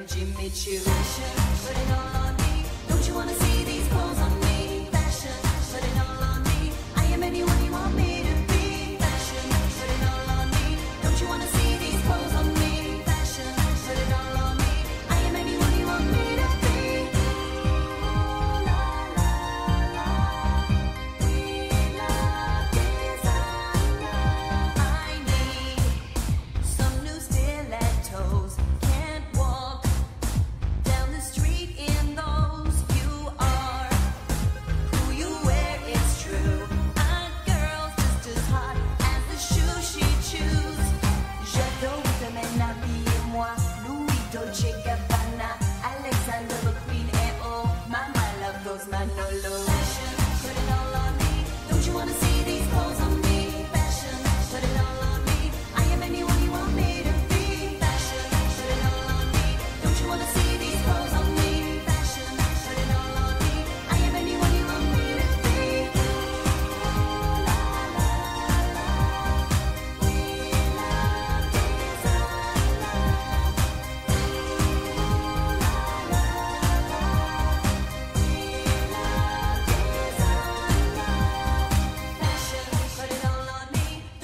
and Jimmy Choo.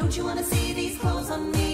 Don't you wanna see these clothes on me?